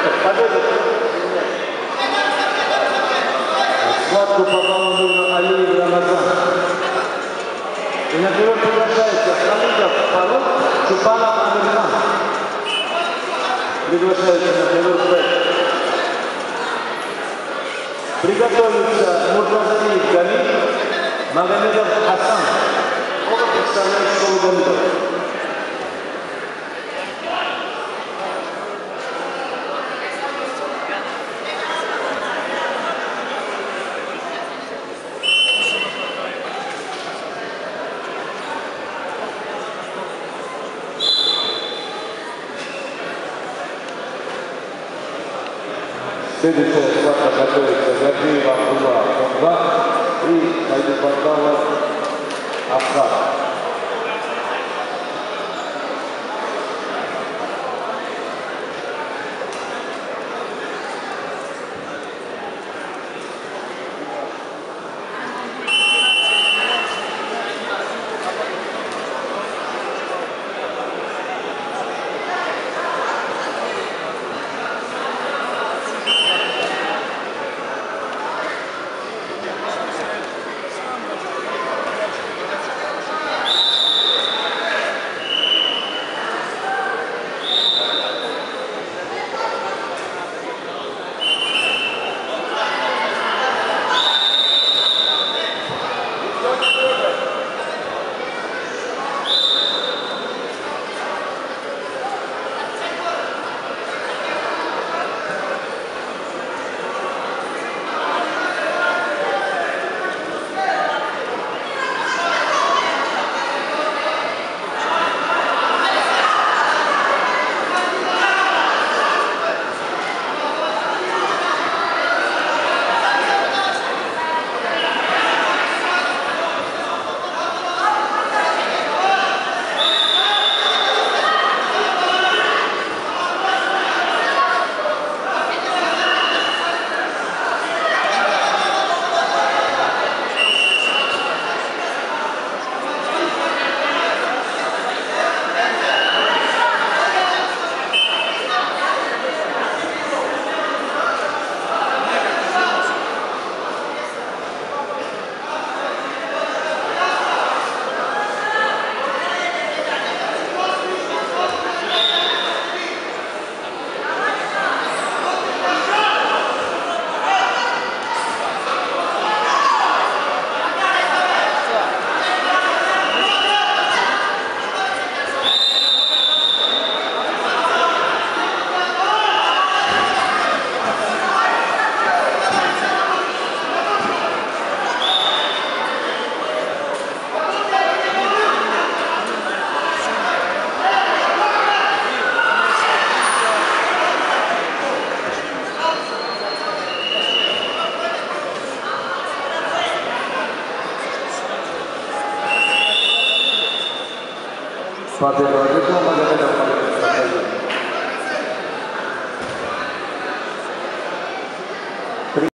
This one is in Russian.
Победу. Схватку попал нужно Алиев Рамазан. И на ковер приглашается Хамидов Фарук Чупанов Амирхан. Приглашается на ковер Б. Приготовиться Муртазалиев Гамид, Магомедов Хасан. Оба представляют школу Гамидов. Следующая схватка готовится. Гордеев Абдулла Донга и Spatele la gâtul, mă gândesc